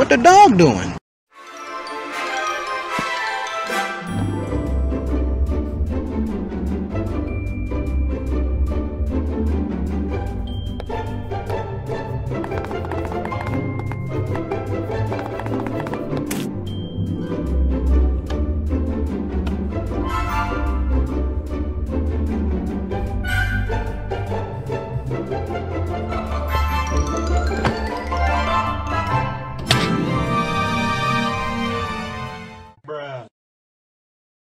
What the dog doing?